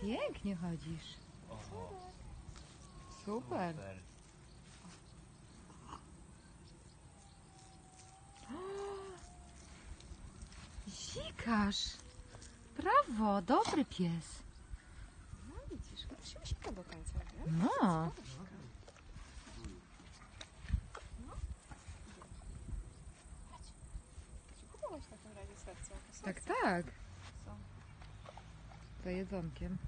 Pięknie chodzisz. Oho, Super. super. Sikasz. Brawo, dobry pies. No widzisz, chyba się sika do końca, wiesz? No. Jako Tak, tak. Za jedzonkiem.